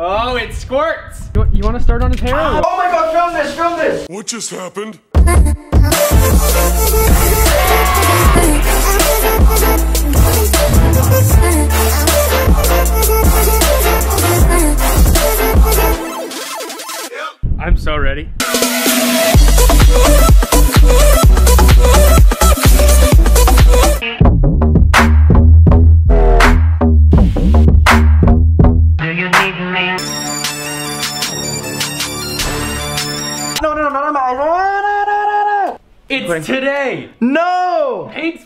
Oh, it squirts. You, you want to start on his hair? or? Oh my god, film this, film this! What just happened? I'm so ready. No!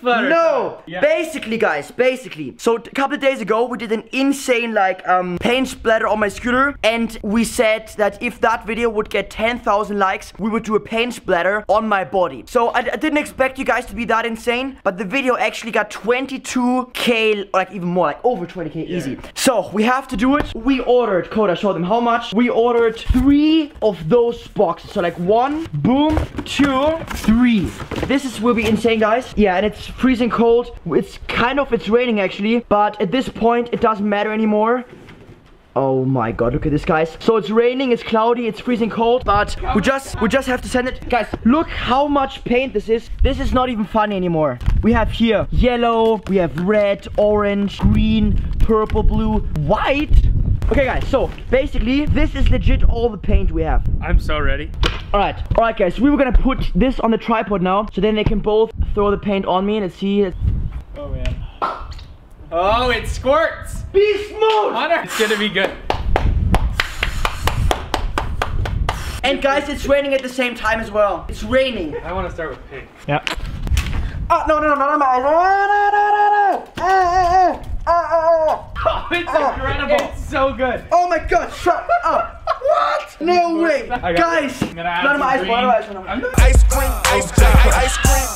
Splatter. No! Yeah. Basically, guys, basically. So, a couple of days ago, we did an insane, like, um, paint splatter on my scooter. And we said that if that video would get 10,000 likes, we would do a paint splatter on my body. So, I, I didn't expect you guys to be that insane. But the video actually got 22k, like even more, like over 20k easy. So, we have to do it. We ordered, Koda, show them how much. We ordered three of those boxes. So, like, one, boom, two, three. This is will be insane, guys. Yeah, and it's freezing cold. It's kind of it's raining actually, but at this point it doesn't matter anymore. Oh my god, look at this guys. So it's raining, it's cloudy, it's freezing cold, but we just we just have to send it. Guys, look how much paint this is. This is not even funny anymore. We have here yellow, we have red, orange, green, purple, blue, white. Okay guys, so basically this is legit all the paint we have. I'm so ready. Alright, alright guys, we were gonna put this on the tripod now, so then they can both throw the paint on me and see it. Oh man. Oh, it squirts. Beast mode! Hunter. It's gonna be good. And guys, it's raining at the same time as well. It's raining. I want to start with pink. Yeah. Ah, no, no, no, no, no, no, no, no, no, no, no. Ah, ah, ah, ah, ah. Oh, it's Ah, incredible. it's- so good. Oh my god, shut up. What? No way. Guys. I'm gonna add none of my some eyes, none of my eyes, green. none of my I'm eyes. Ice cream, ice cream, ice cream.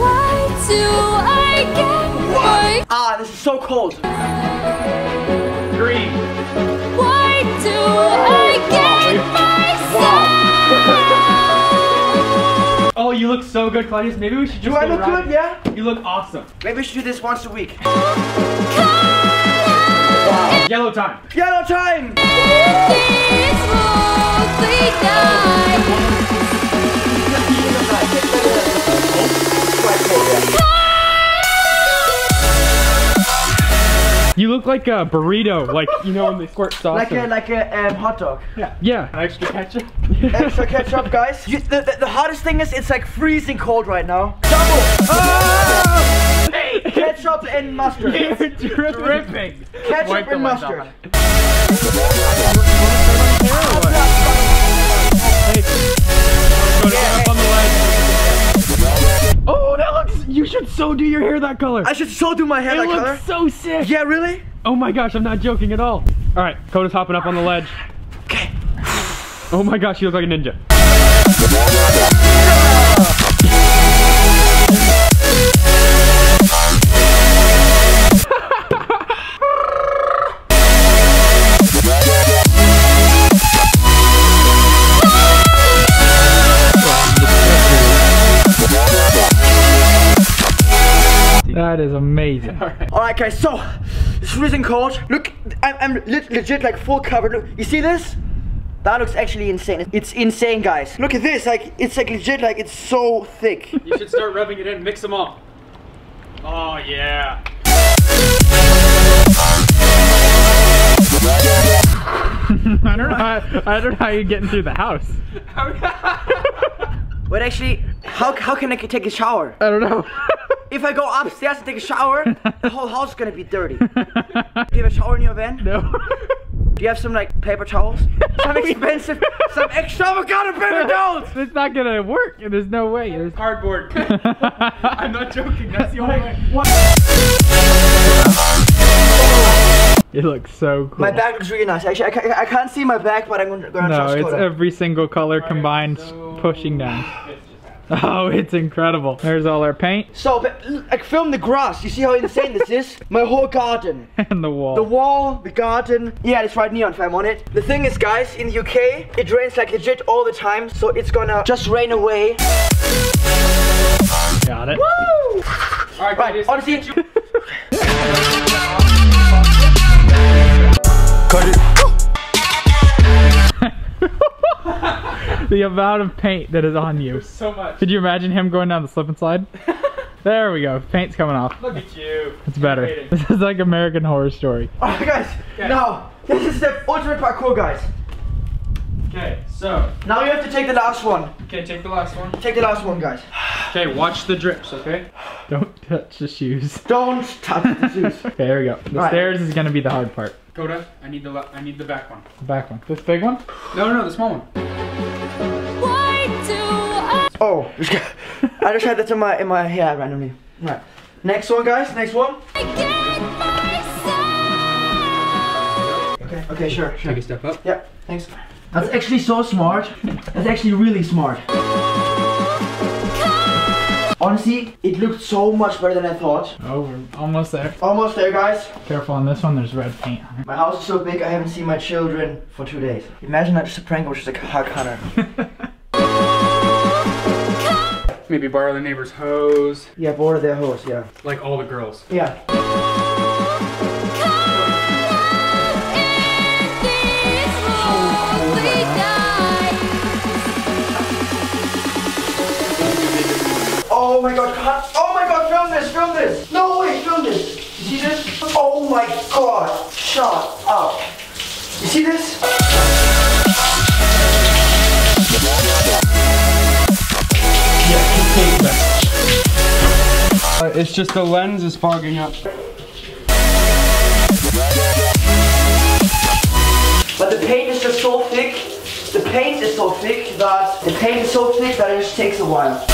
Why do I get why? Ah, this is so cold. Green. Why do I get myself? Oh, you look so good, Claudius. Maybe we should just Do I look right- good? Yeah? You look awesome. Maybe we should do this once a week. Yellow time. Yellow time! This will be done. You look like a burrito, like you know when they squirt sauce. Like a, like a um, hot dog. yeah. Yeah. Extra ketchup. Extra ketchup, guys. You, the, the, the hardest thing is it's like freezing cold right now. Double! Ah! Ketchup and mustard. You're dripping. Ketchup Wipe and mustard. Oh, that looks. You should so do your hair that color. I should so do my hair it that It looks so sick. Yeah, really? Oh my gosh, I'm not joking at all. All right, Coda's hopping up on the ledge. Okay. Oh my gosh, you look like a ninja. That is amazing. Alright, guys, so it's freezing cold. Look, I'm, I'm le- legit like full covered. Look, you see this? That looks actually insane. It's insane, guys. Look at this. Like, it's like legit, like, it's so thick. You should start rubbing it in. Mix them all. Oh yeah. I don't know. How, I don't know how you're getting through the house. Wait, actually, how, how can I take a shower? I don't know. If I go upstairs and take a shower, the whole house is gonna be dirty. Do you have a shower in your van? no. Do you have some like paper towels? Some expensive, some extravagant paper towels. It's not gonna work. There's no way. There's Cardboard. I'm not joking. That's the only way. It looks so cool. My back looks really nice. Actually, I, ca- I can't see my back, but I'm gonna, gonna no, trust it's Coda. every single color combined pushing down. Oh, it's incredible. There's all our paint So, but, l- like, film the grass. You see how insane this is? My whole garden. and the wall. The wall, the garden. Yeah, it's right neon fam on it. The thing is, guys, in the UK, it rains like legit all the time, so it's gonna just rain away. Got it. Woo! All right, Right, guys. honestly, the amount of paint that is on you. So much. Could you imagine him going down the slip and slide? There we go. Paint's coming off. Look at you. It's better. Waiting. This is like American Horror Story. Alright guys, now this is the ultimate parkour guys. Okay, so. Now you have to take the last one. Okay, take the last one. Take the last one guys. Okay, watch the drips, okay? Don't touch the shoes. Don't touch the shoes. Okay, there we go. The Alright. stairs is gonna be the hard part. Coda, I need the I need the back one. The back one. This big one? No, no, no, the small one. Why do I Oh, I just had that in my in my hair randomly. Right. Next one guys, next one. get? Okay, okay, sure, sure. Take a step up. Yeah, thanks. That's actually so smart. That's actually really smart. Honestly, it looked so much better than I thought. Oh, we're almost there. Almost there, guys. Careful on this one, there's red paint on it. My house is so big, I haven't seen my children for two days. Imagine that just a prank, which is like a hug Hunter. Maybe borrow the neighbor's hose. yeah, borrow their hose, yeah. Like all the girls. Yeah. Oh my god, cut. Oh my god, film this, film this. No way, film this. You see this? Oh my god, shut up. You see this? Uh, it's just the lens is fogging up. But the paint is just so thick. The paint is so thick that the paint is so thick that it just takes a while.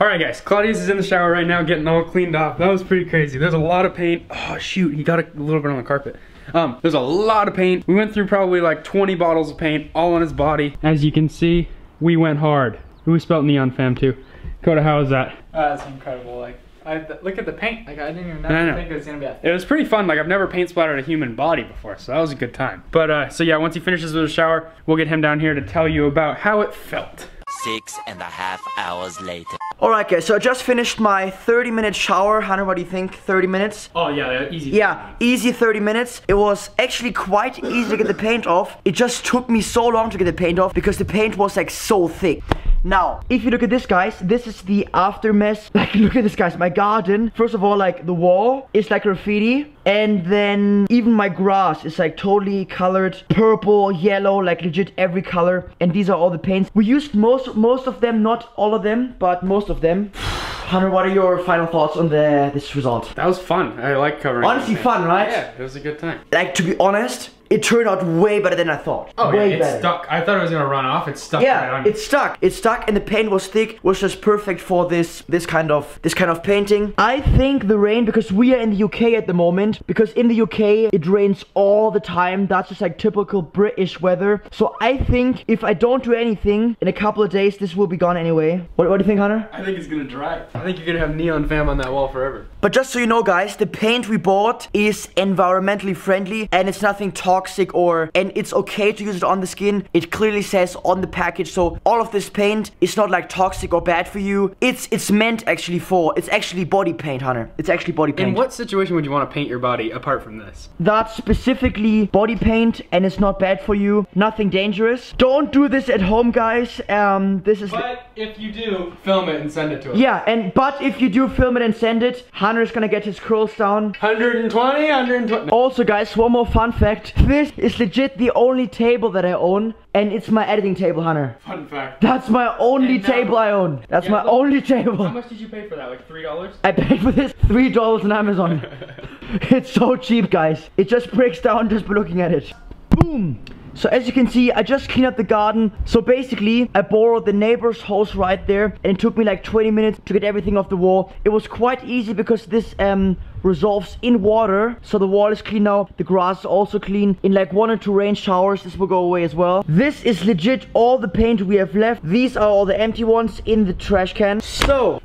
Alright guys, Claudius is in the shower right now getting all cleaned off. That was pretty crazy. There's a lot of paint. Oh shoot, he got a little bit on the carpet. Um, there's a lot of paint. We went through probably like 20 bottles of paint all on his body. As you can see, we went hard. We spelled Neon Fam too. Coda, how was that? Oh, that's incredible. Like, I look at the paint. Like, I didn't even I know. think it was gonna be a It was pretty fun. Like I've never paint splattered a human body before, so that was a good time. But uh, so yeah, once he finishes with the shower, we'll get him down here to tell you about how it felt. Six and a half hours later. Alright guys, so I just finished my 30 minute shower. Hunter, what do you think? 30 minutes? Oh yeah, easy. Yeah, easy 30 minutes. It was actually quite easy to get the paint off. It just took me so long to get the paint off because the paint was like so thick. Now, if you look at this, guys, this is the after mess. Like, look at this, guys. My garden, first of all, like the wall is like graffiti. And then even my grass is like totally colored purple, yellow, like legit every color. And these are all the paints. We used most most of them, not all of them, but most of them. Hunter, what are your final thoughts on the this result? That was fun. I like covering. Honestly, paint. fun, right? Yeah, it was a good time. Like to be honest, it turned out way better than I thought. Oh way yeah, it's better. stuck. I thought it was gonna run off. It's stuck right Yeah, on. it stuck. It stuck, and the paint was thick, was just perfect for this this kind of this kind of painting. I think the rain because we are in the UK at the moment. Because in the UK it rains all the time. That's just like typical British weather. So I think if I don't do anything in a couple of days, this will be gone anyway. What, what do you think, Hunter? I think it's gonna dry. I think you're gonna have neon fam on that wall forever. But just so you know, guys, the paint we bought is environmentally friendly and it's nothing toxic or and it's okay to use it on the skin. It clearly says on the package. So all of this paint is not like toxic or bad for you. It's it's meant actually for it's actually body paint, Hunter. It's actually body paint. In what situation would you want to paint your body apart from this? That's specifically body paint and it's not bad for you. Nothing dangerous. Don't do this at home, guys. Um, this is. But if you do, film it and send it to us. yeah, and but if you do film it and send it, Hunter's gonna get his curls down. 120, 120. Also, guys, one more fun fact. This is legit the only table that I own, and it's my editing table, Hunter. Fun fact. That's my only now- uh, table I own. That's Yeah, my look- only table. How much did you pay for that? Like three dollars? I paid for this three dollars on Amazon. it's so cheap, guys. It just breaks down just by looking at it. Boom. So as you can see, I just cleaned up the garden. So basically, I borrowed the neighbor's hose right there, and it took me like 20 minutes to get everything off the wall. It was quite easy because this um resolves in water. So the wall is clean now. The grass is also clean. In like one or two rain showers, this will go away as well. This is legit all the paint we have left. These are all the empty ones in the trash can. So,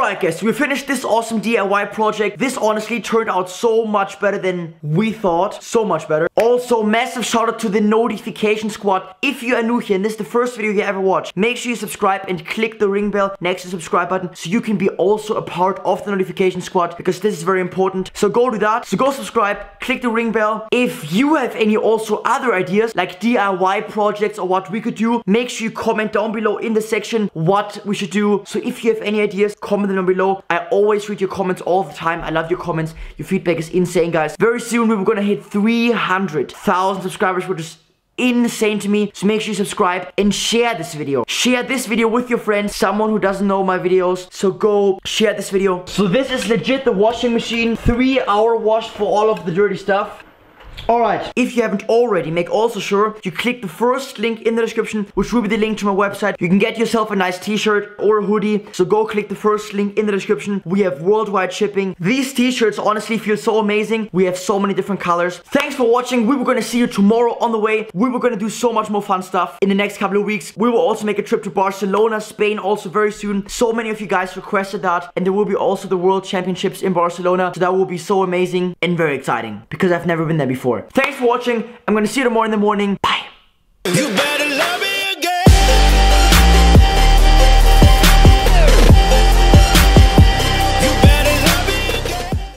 Alright guys, we finished this awesome DIY project. This honestly turned out so much better than we thought. So much better. Also, massive shout out to the notification squad. If you are new here and this is the first video you ever watch, make sure you subscribe and click the ring bell next to the subscribe button so you can be also a part of the notification squad because this is very important. So go do that. So go subscribe, click the ring bell. If you have any also other ideas like DIY projects or what we could do, make sure you comment down below in the section what we should do. So if you have any ideas, comment down below. I always read your comments all the time. I love your comments. Your feedback is insane, guys. Very soon we were gonna hit 300,000 subscribers, which is insane to me so make sure you subscribe and share this video share this video with your friends someone who doesn't know my videos so go share this video so this is legit the washing machine three hour wash for all of the dirty stuff Alright, if you haven't already, make also sure you click the first link in the description, which will be the link to my website. You can get yourself a nice t-shirt or a hoodie, so go click the first link in the description. We have worldwide shipping. These t-shirts honestly feel so amazing. We have so many different colors. Thanks for watching. We were gonna see you tomorrow on the way. We were gonna do so much more fun stuff in the next couple of weeks. We will also make a trip to Barcelona, Spain also very soon. So many of you guys requested that, and there will be also the World Championships in Barcelona, so that will be so amazing and very exciting because I've never been there before. Thanks for watching. I'm gonna see you tomorrow in the morning. Bye.